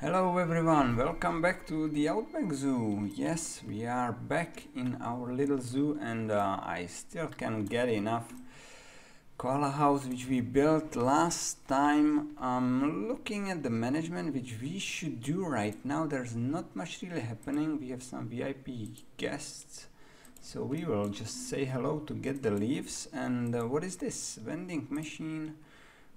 Hello everyone, welcome back to the Outback Zoo. Yes, we are back in our little zoo and uh, I still can't get enough koala house which we built last time. Um, looking at the management which we should do right now, there's not much really happening. We have some VIP guests. So we will just say hello to get the leaves and uh, what is this? Vending machine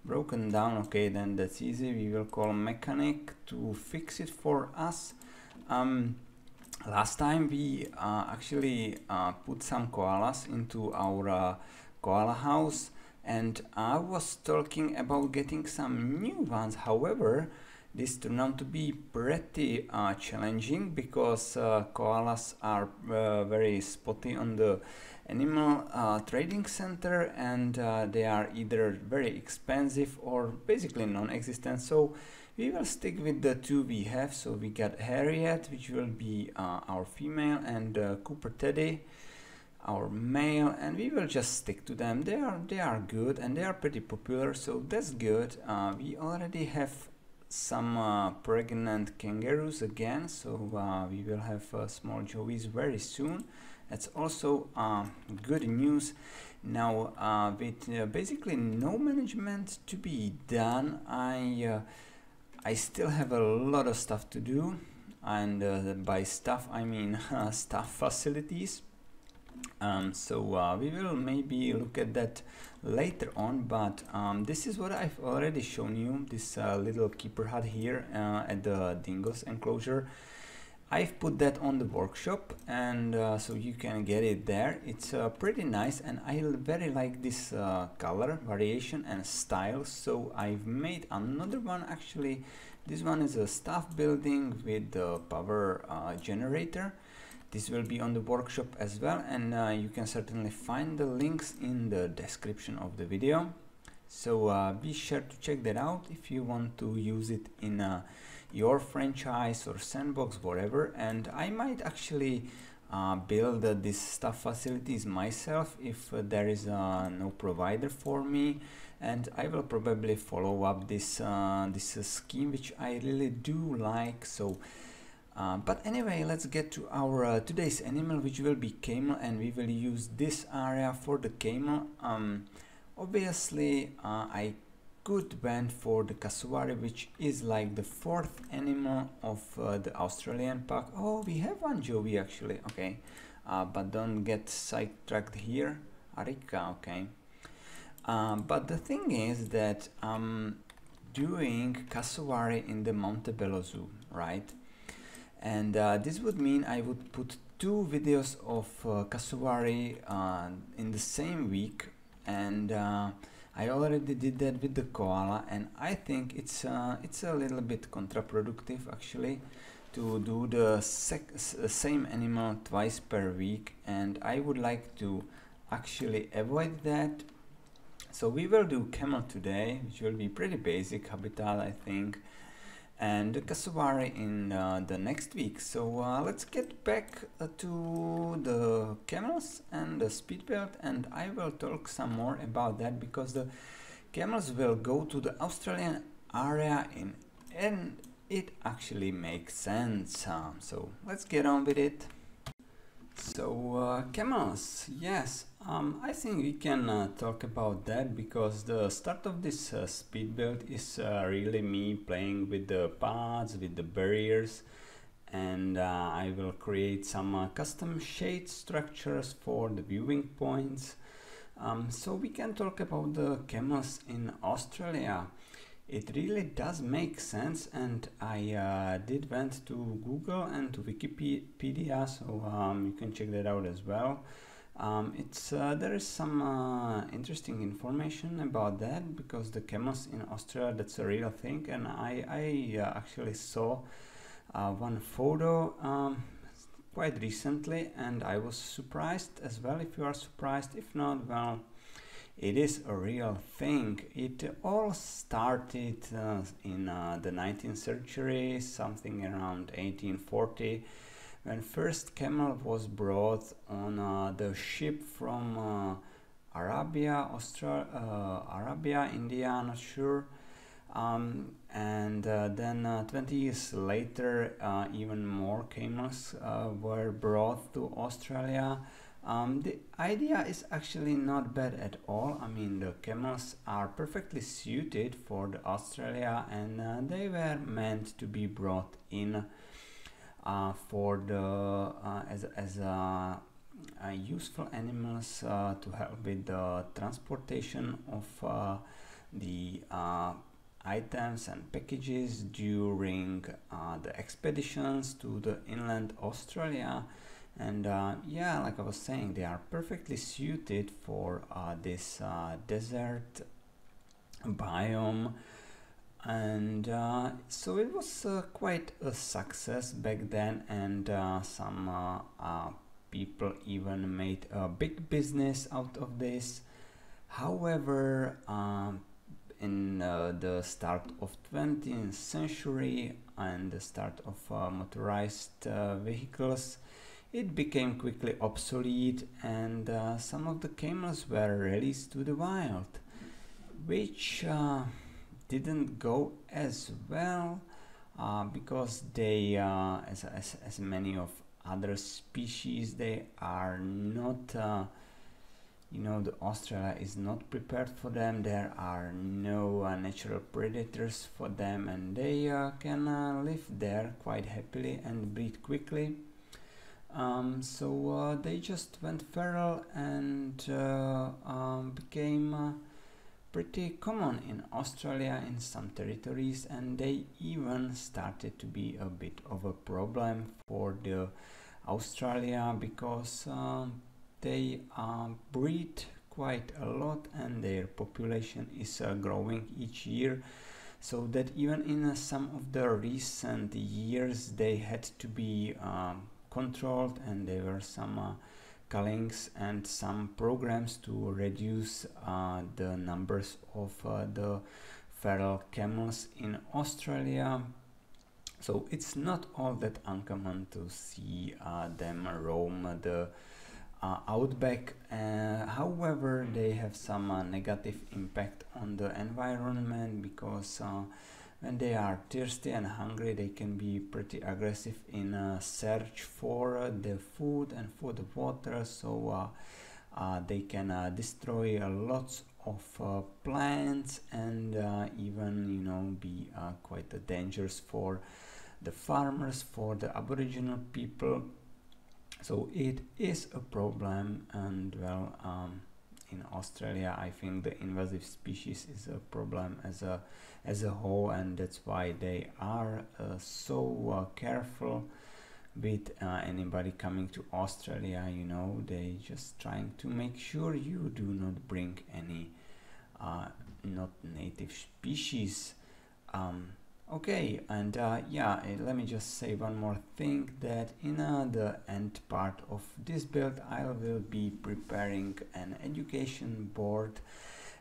broken down okay then that's easy we will call mechanic to fix it for us. Um, last time we uh, actually uh, put some koalas into our uh, koala house and I was talking about getting some new ones. However this turned out to be pretty uh, challenging because uh, koalas are uh, very spotty on the animal uh, trading center and uh, they are either very expensive or basically non-existent. So we will stick with the two we have. So we got Harriet which will be uh, our female and uh, Cooper Teddy our male and we will just stick to them. They are they are good and they are pretty popular so that's good. Uh, we already have some uh, pregnant kangaroos again so we will have small joeys very soon that's also uh, good news. Now, uh, with uh, basically no management to be done, I uh, I still have a lot of stuff to do, and uh, by stuff I mean staff facilities. Um, so uh, we will maybe look at that later on but um, this is what I've already shown you this uh, little keeper hut here uh, at the dingoes enclosure I've put that on the workshop and uh, so you can get it there. It's uh, pretty nice and I very like this uh, color variation and style. So I've made another one actually. This one is a staff building with the power uh, generator. This will be on the workshop as well and uh, you can certainly find the links in the description of the video. So uh, be sure to check that out if you want to use it in a your franchise or sandbox whatever and I might actually uh, build uh, these staff facilities myself if uh, there is uh, no provider for me. And I will probably follow up this uh, this uh, scheme which I really do like. So but anyway let's get to our today's animal which will be camel and we will use this area for the camel. Um, obviously I good band for the cassowary which is like the fourth animal of uh, the Australian pack. Oh, we have one Joey actually, okay. Uh, but don't get sidetracked here. Arika, okay. Um, but the thing is that I'm doing cassowary in the Montebello Zoo, right? And uh, this would mean I would put two videos of uh, cassowary uh, in the same week and uh, I already did that with the koala and I think it's uh, it's a little bit counterproductive actually to do the same animal twice per week and I would like to actually avoid that. So we will do camel today which will be pretty basic habitat I think and the cassowary in uh, the next week. So uh, let's get back uh, to the camels and the speed build and I will talk some more about that because the camels will go to the Australian area in and it actually makes sense. So let's get on with it. So uh, camels, yes, um, I think we can uh, talk about that because the start of this uh, speed build is uh, really me playing with the paths, with the barriers and uh, I will create some uh, custom shade structures for the viewing points. Um, so we can talk about the camels in Australia it really does make sense and I uh, did went to Google and to Wikipedia so um, you can check that out as well um, it's uh, there is some uh, interesting information about that because the camels in Australia that's a real thing. And I, I uh, actually saw uh, one photo um, quite recently and I was surprised as well if you are surprised. If not well it is a real thing. It all started uh, in uh, the 19th century, something around 1840, when first camel was brought on uh, the ship from uh, Arabia, Australia, uh, Arabia, India, I'm not sure, Um, and uh, then uh, 20 years later, even more camels were brought to Australia. Um, the idea is actually not bad at all. I mean, the camels are perfectly suited for the Australia, and uh, they were meant to be brought in for the as as a useful animals to help with the transportation of the items and packages during uh, the expeditions to the inland Australia. And uh, yeah like I was saying they are perfectly suited for uh, this uh, desert biome and uh, so it was uh, quite a success back then and some people even made a big business out of this. However um, in uh, the start of 20th century and the start of uh, motorized uh, vehicles it became quickly obsolete and uh, some of the camels were released to the wild which uh, didn't go as well uh, because they as, as, as many of other species they are not you know the Australia is not prepared for them. There are no uh, natural predators for them and they uh, can uh, live there quite happily and breed quickly. Um, so uh, they just went feral and uh, um, became uh, pretty common in Australia in some territories and they even started to be a bit of a problem for the Australia because um, they uh, breed quite a lot and their population is uh, growing each year. So that even in uh, some of the recent years they had to be um, controlled and there were some uh, cullings and some programs to reduce uh, the numbers of uh, the feral camels in Australia. So it's not all that uncommon to see them roam the uh, outback. Uh, however they have some uh, negative impact on the environment because uh, when they are thirsty and hungry they can be pretty aggressive in uh, search for uh, the food and for the water. So uh, uh they can uh, destroy lots of plants and even you know be quite dangerous for the farmers for the aboriginal people. So it is a problem and well um, in Australia I think the invasive species is a problem as a as a whole and that's why they are uh, so uh, careful with uh, anybody coming to Australia you know they just trying to make sure you do not bring any uh, not native species. Um, Okay, and uh, yeah, uh, let me just say one more thing that in the end part of this build I will be preparing an education board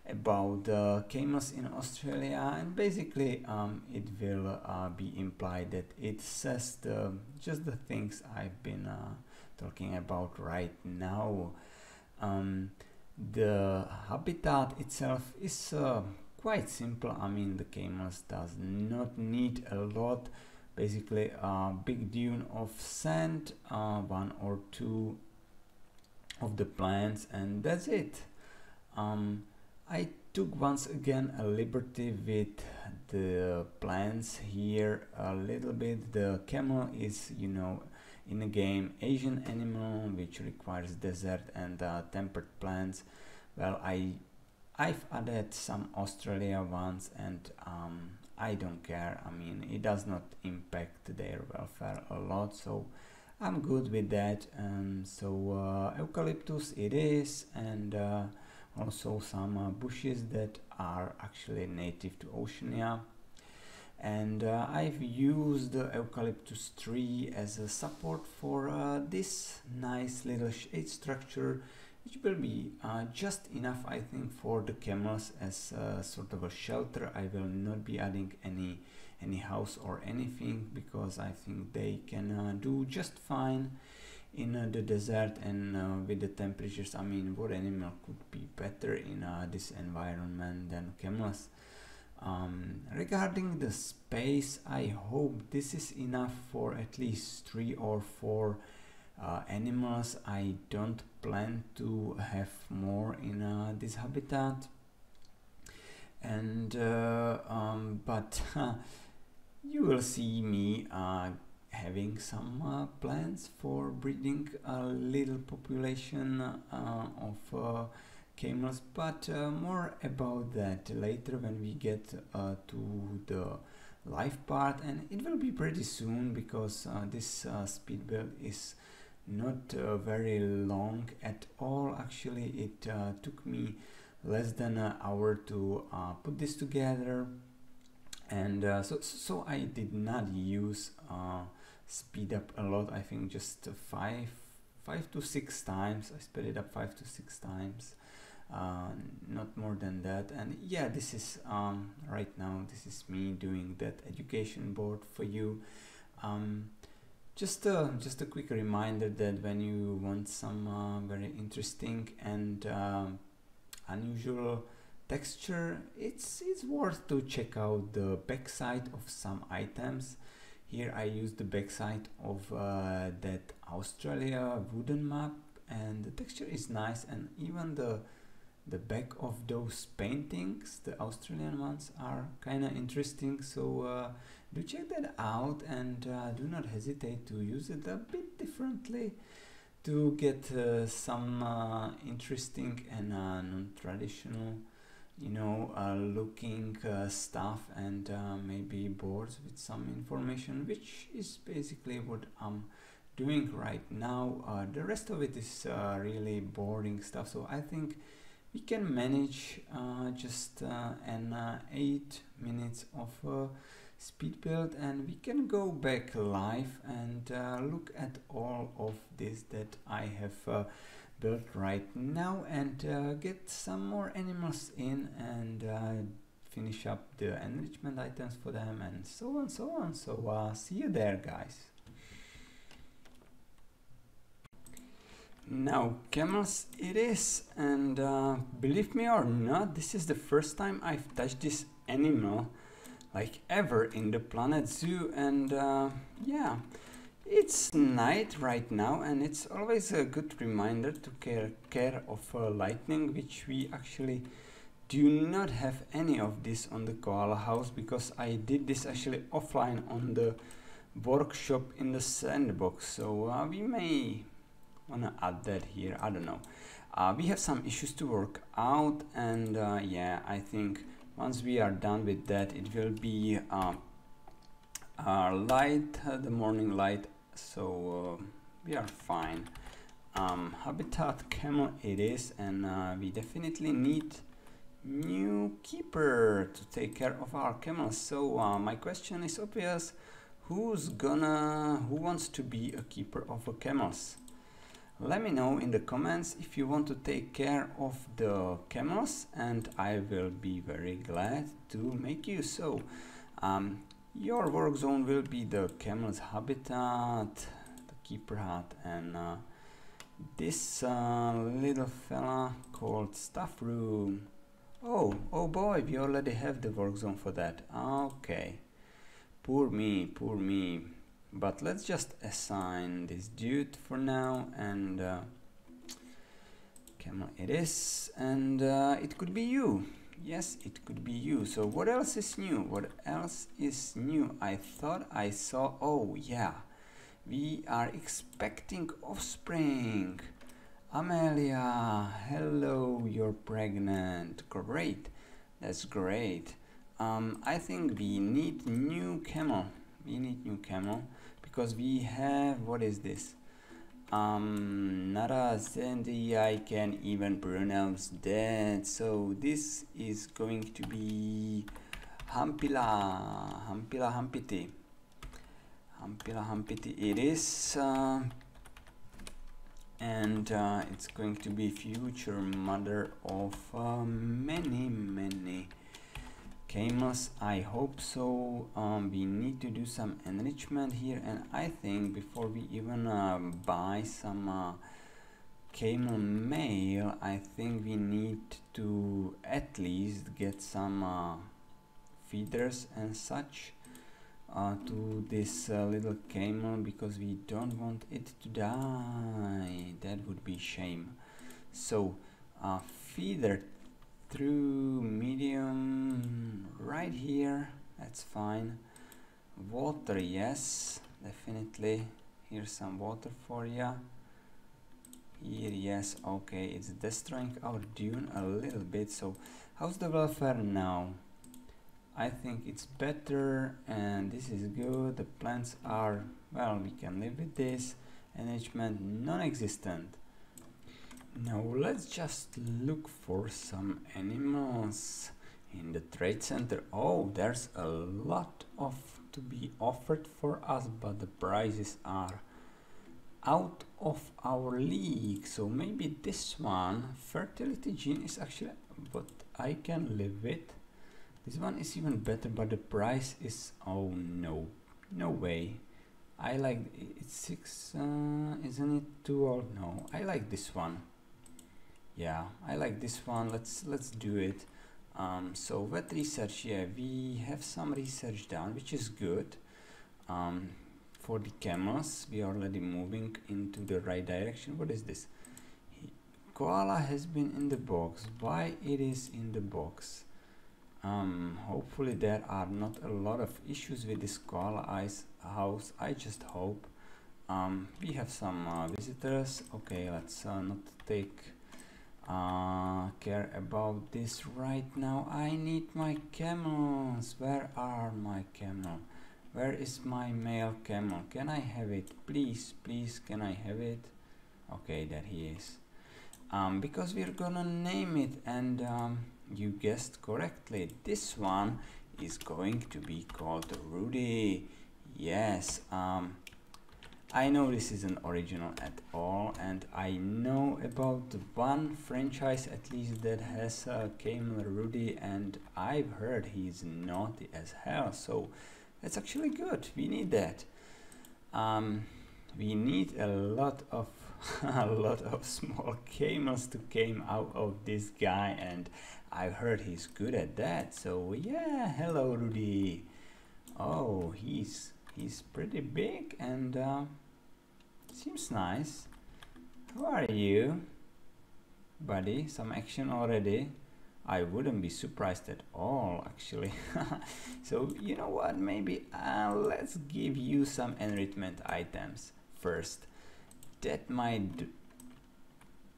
about the camels in Australia and basically um, it will uh, be implied that it says the, just the things I've been uh, talking about right now. Um, the habitat itself is uh, quite simple. I mean the camels does not need a lot. Basically a big dune of sand uh, one or two of the plants and that's it. Um, I took once again a liberty with the plants here a little bit the camel is you know in a game Asian animal which requires desert and uh, temperate plants well I I've added some Australia ones and um, I don't care. I mean, it does not impact their welfare a lot, so I'm good with that. Um, so uh, eucalyptus it is, and uh, also some uh, bushes that are actually native to Oceania. And uh, I've used the eucalyptus tree as a support for uh, this nice little shade structure which will be uh, just enough I think for the camels as a sort of a shelter I will not be adding any any house or anything because I think they can uh, do just fine in uh, the desert and uh, with the temperatures I mean what animal could be better in uh, this environment than camels Um, regarding the space, I hope this is enough for at least three or four uh, animals. I don't plan to have more in uh, this habitat. And uh, um, but you will see me having some uh, plans for breeding a little population uh, of camels but uh, more about that later when we get uh, to the live part and it will be pretty soon because uh, this uh, speed build is not uh, very long at all. Actually it uh, took me less than an hour to put this together. And so so I did not use speed up a lot I think just five five to six times. I sped it up five to six times uh, not more than that. And yeah this is um, right now this is me doing that education board for you. Um, just a, just a quick reminder that when you want some uh, very interesting and uh, unusual texture it's it's worth to check out the backside of some items here I use the backside of uh, that Australia wooden map and the texture is nice and even the the back of those paintings the Australian ones are kind of interesting. So uh, do check that out and uh, do not hesitate to use it a bit differently to get uh, some uh, interesting and uh, non-traditional you know uh, looking stuff and maybe boards with some information which is basically what I'm doing right now. The rest of it is really boring stuff. So I think we can manage uh, just uh, an uh, 8 minutes of speed build and we can go back live and uh, look at all of this that I have uh, built right now and uh, get some more animals in and finish up the enrichment items for them and so on so on. So see you there guys. Now, camels it is, and uh, believe me or not, this is the first time I've touched this animal like ever in the Planet Zoo, and uh, yeah, it's night right now, and it's always a good reminder to care, care of uh, lightning, which we actually do not have any of this on the koala house because I did this actually offline on the workshop in the sandbox, so uh, we may wanna add that here I don't know. Uh, we have some issues to work out and uh, yeah I think once we are done with that it will be uh, light uh, the morning light so uh, we are fine. Um, habitat camel it is and uh, we definitely need new keeper to take care of our camels so my question is obvious. Who's gonna who wants to be a keeper of camels let me know in the comments if you want to take care of the camels and I will be very glad to make you so. Um, your work zone will be the camel's habitat, the keeper hut and uh, this uh, little fella called staff room. Oh, oh boy, we already have the work zone for that. Okay. Poor me, poor me but let's just assign this dude for now and uh, camel it is and uh, it could be you yes it could be you. So what else is new? What else is new? I thought I saw oh yeah. We are expecting offspring. Amelia hello you're pregnant. Great. That's great. Um, I think we need new camel. We need new camel because we have what is this um Nara Sandy I can even pronounce that. So this is going to be Hampila Hampila Hampiti. Hampila Hampiti it is uh, and uh, it's going to be future mother of uh, many many Camels, I hope so. Um, we need to do some enrichment here and I think before we even uh, buy some uh, camel male, I think we need to at least get some uh, feeders and such uh, to this uh, little camel because we don't want it to die that would be shame so uh, feeder through medium right here that's fine. Water yes definitely. Here's some water for you here yes okay it's destroying our dune a little bit so how's the welfare now? I think it's better and this is good. The plants are well we can live with this. Enrichment non-existent. Now let's just look for some animals in the trade center oh there's a lot of to be offered for us but the prices are out of our league. So maybe this one fertility gene is actually what I can live with this one is even better but the price is oh no no way. I like it's six uh, isn't it too old? No I like this one. Yeah I like this one. Let's let's do it um, so vet research yeah we have some research done which is good. Um, for the camels we are already moving into the right direction. What is this? Koala has been in the box. Why it is in the box? Um, hopefully there are not a lot of issues with this koala ice house. I just hope. Um, we have some uh, visitors. Okay let's uh, not take uh, care about this right now. I need my camels. Where are my camel? Where is my male camel? Can I have it? Please please can I have it? Okay there he is. Um, because we're gonna name it and um, you guessed correctly this one is going to be called Rudy. Yes um, I know this isn't original at all and I know about one franchise at least that has uh, Camel Rudy and I've heard he's naughty as hell so that's actually good. We need that. Um, we need a lot of a lot of small camels to came out of this guy and I've heard he's good at that so yeah hello Rudy. Oh he's he's pretty big and uh, seems nice. Who are you buddy? Some action already? I wouldn't be surprised at all actually. So you know what? Maybe uh, let's give you some enrichment items first. That might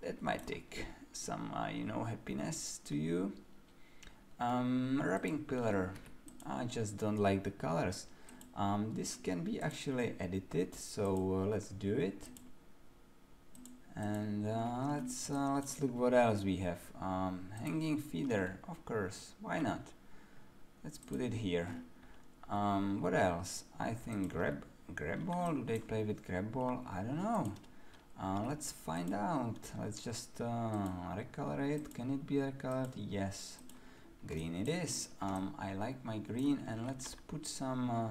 that might take some uh, you know happiness to you. Um, wrapping pillar. I just don't like the colors um, this can be actually edited so uh, let's do it. And uh, let's uh, let's look what else we have. Um, hanging feeder of course. Why not? Let's put it here. Um, what else? I think grab grab ball? Do they play with grab ball? I don't know. Uh, let's find out. Let's just uh, recolor it can it be recolored? Yes. Green it is. Um, I like my green and let's put some uh,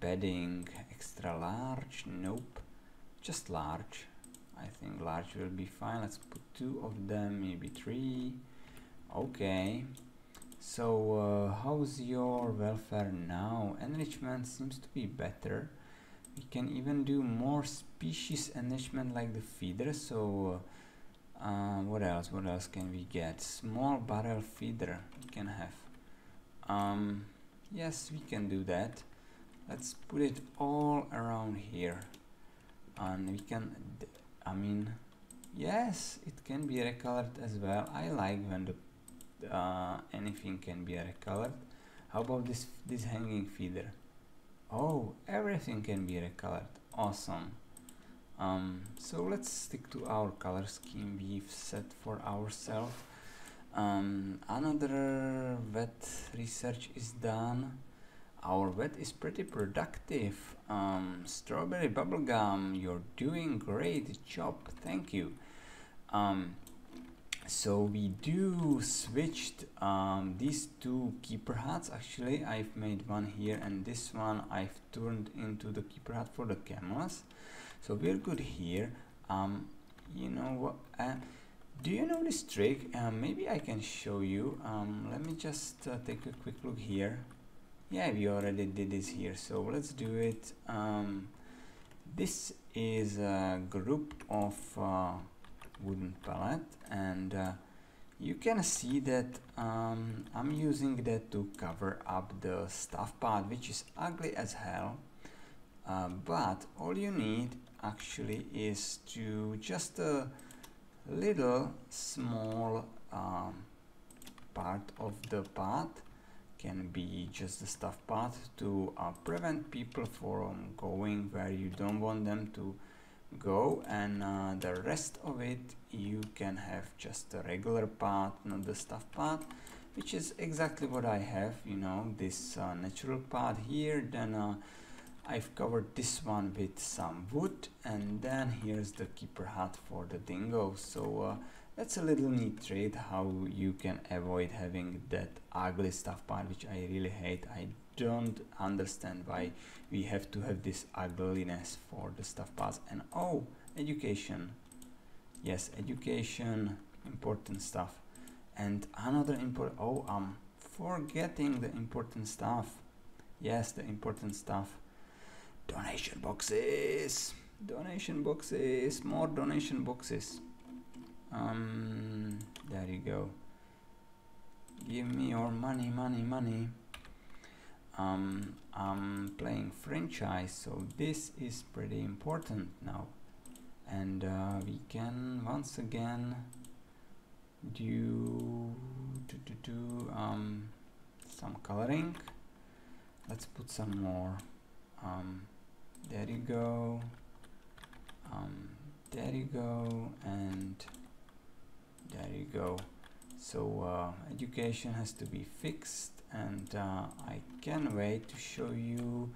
bedding extra large? Nope. Just large. I think large will be fine. Let's put two of them maybe three. Okay. So uh, how's your welfare now? Enrichment seems to be better. We can even do more species enrichment like the feeder. So uh, what else? What else can we get? Small barrel feeder we can have. Um, yes we can do that let's put it all around here. And we can I mean yes it can be recolored as well. I like when the uh, anything can be recolored. How about this this hanging feeder? Oh everything can be recolored. Awesome. Um, so let's stick to our color scheme we've set for ourselves. Um, another vet research is done our vet is pretty productive. Um, strawberry bubblegum, you're doing great job. Thank you. Um, so we do switched um, these two keeper huts actually I've made one here and this one I've turned into the keeper hut for the cameras so we're good here um, you know what uh, do you know this trick uh, maybe I can show you um, let me just uh, take a quick look here yeah we already did this here so let's do it. Um, this is a group of uh, wooden pallet and uh, you can see that um, I'm using that to cover up the stuff part which is ugly as hell. Uh, but all you need actually is to just a little small um, part of the path can be just the stuff part to uh, prevent people from going where you don't want them to go. And uh, the rest of it you can have just a regular path not the stuff path which is exactly what I have you know this uh, natural path here. Then uh, I've covered this one with some wood and then here's the keeper hut for the dingo. So uh, that's a little neat trade how you can avoid having that ugly stuff part which I really hate. I don't understand why we have to have this ugliness for the stuff parts and oh education. Yes education important stuff. And another important oh I'm forgetting the important stuff. Yes the important stuff. Donation boxes. Donation boxes. More donation boxes um there you go. Give me your money money money. Um i'm playing franchise so this is pretty important now. And uh, we can once again do, do, do, do um, some coloring. Let's put some more. Um, there you go. Um, there you go. And there you go. So uh, education has to be fixed and uh, I can wait to show you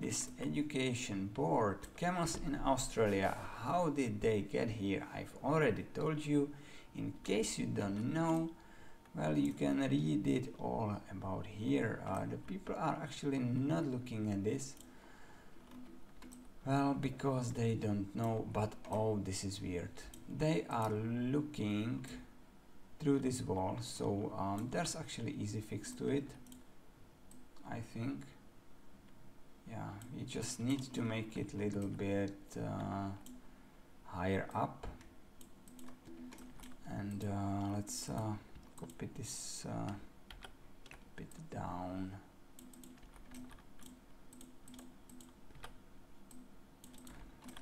this education board. Camels in Australia how did they get here? I've already told you. In case you don't know well you can read it all about here. Uh, the people are actually not looking at this. Well, because they don't know, but oh, this is weird. They are looking through this wall, so um, there's actually easy fix to it, I think. Yeah, we just need to make it a little bit uh, higher up. And uh, let's uh, copy this uh, bit down.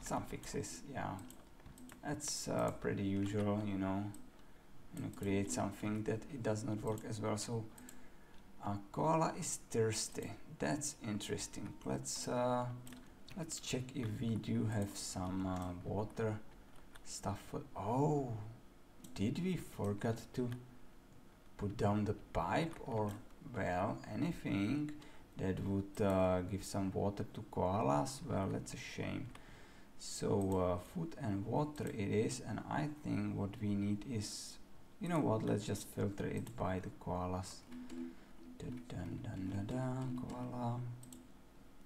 some fixes yeah that's uh, pretty usual you know you know create something that it does not work as well. So uh, koala is thirsty. That's interesting. Let's uh, let's check if we do have some uh, water stuff oh did we forget to put down the pipe? Or well anything that would uh, give some water to koalas? Well that's a shame so uh, food and water it is and I think what we need is you know what let's just filter it by the koalas. Dun, dun, dun, dun, koala.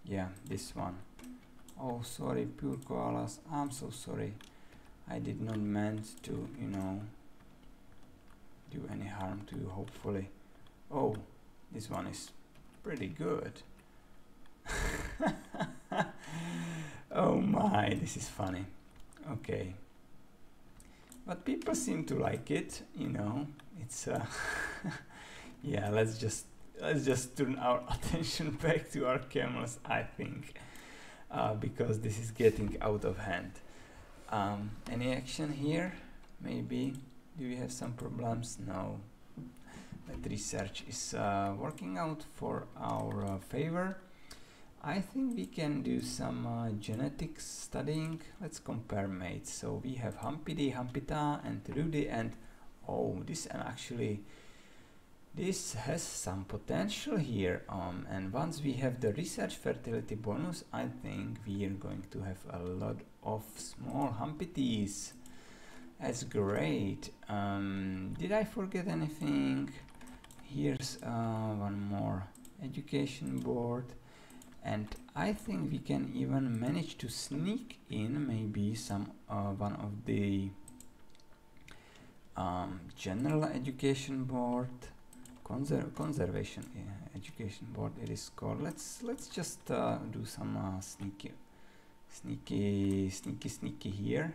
Yeah this one. Oh sorry pure koalas. I'm so sorry. I did not meant to you know do any harm to you hopefully. Oh this one is pretty good oh my, this is funny. Okay. But people seem to like it, you know. It's uh yeah, let's just let's just turn our attention back to our camels, I think. Uh, because this is getting out of hand. Um, any action here? Maybe. Do we have some problems? No. That research is uh, working out for our uh, favor. I think we can do some uh, genetics studying. Let's compare mates. So we have Humpity, Humpita and Rudy and oh, this and actually this has some potential here um, and once we have the research fertility bonus I think we are going to have a lot of small Humpities. That's great. Um, did I forget anything? Here's uh, one more education board and I think we can even manage to sneak in maybe some uh, one of the um, general education board Conser conservation education board it is called. Let's let's just uh, do some uh, sneaky sneaky sneaky sneaky here.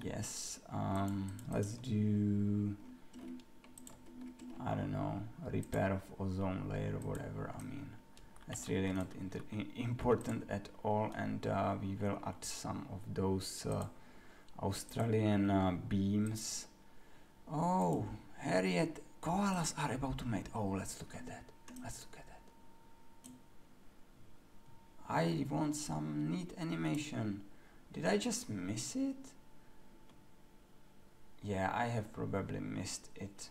Yes um, let's do I don't know repair of ozone layer whatever I mean that's really not important at all and uh, we will add some of those uh, Australian uh, beams. Oh Harriet koalas are about to mate. Oh let's look at that. Let's look at that. I want some neat animation. Did I just miss it? Yeah, I have probably missed it.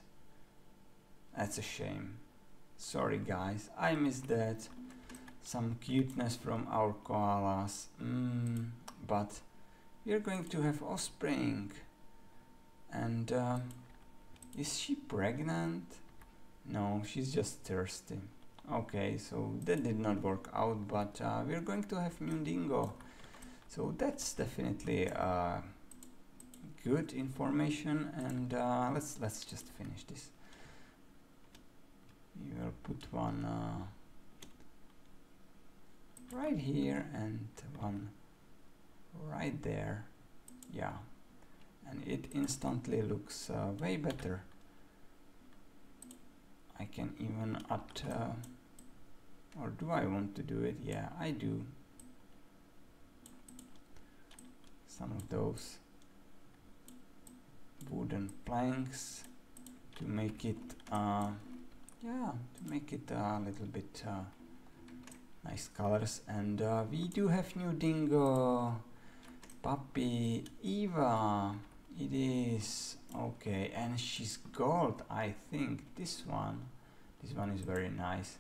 That's a shame. Sorry guys, I missed that. Some cuteness from our koalas. Mm, but we're going to have offspring. And uh, is she pregnant? No, she's just thirsty. Okay, so that did not work out, but uh, we're going to have new dingo. So that's definitely uh, good information and uh, let's let's just finish this you will put one uh, right here and one right there. Yeah. And it instantly looks uh, way better. I can even add uh, or do I want to do it? Yeah I do. Some of those wooden planks to make it uh, yeah to make it a little bit uh, nice colors. And uh, we do have new dingo puppy Eva. It is okay and she's gold I think. This one this one is very nice.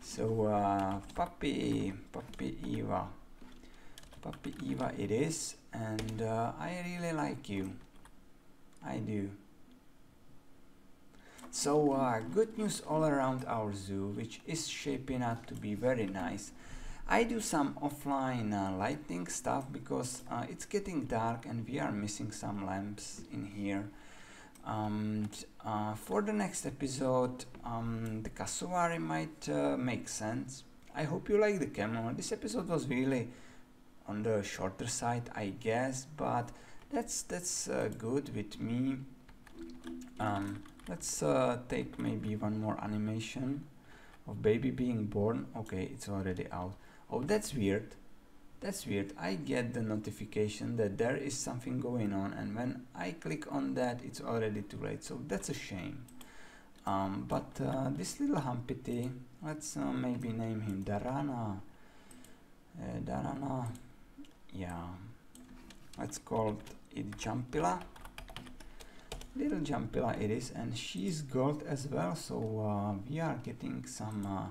So uh, puppy puppy Eva. Puppy Eva it is and uh, I really like you. I do. So uh, good news all around our zoo, which is shaping up to be very nice. I do some offline uh, lighting stuff because uh, it's getting dark and we are missing some lamps in here. Um, uh, for the next episode, um, the cassowary might uh, make sense. I hope you like the camera. This episode was really on the shorter side, I guess, but that's that's uh, good with me um, let's uh, take maybe one more animation of baby being born. Okay it's already out. Oh that's weird. That's weird. I get the notification that there is something going on and when I click on that it's already too late. So that's a shame. Um, but uh, this little humpity let's uh, maybe name him Darana. Uh, Darana yeah. Let's call it Jampila little Jampila it is and she's gold as well so uh, we are getting some uh,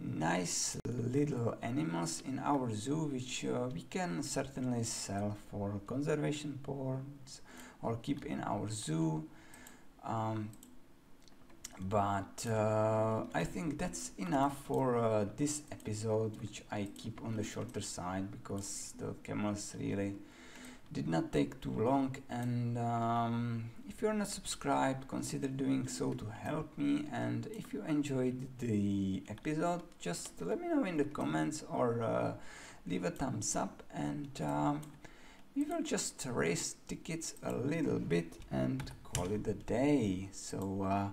nice little animals in our zoo which uh, we can certainly sell for conservation points or keep in our zoo. Um, but uh, I think that's enough for uh, this episode which I keep on the shorter side because the camels really did not take too long and um, if you're not subscribed consider doing so to help me and if you enjoyed the episode just let me know in the comments or uh, leave a thumbs up and um, we will just raise tickets a little bit and call it a day. So uh,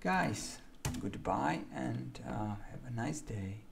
guys goodbye and uh, have a nice day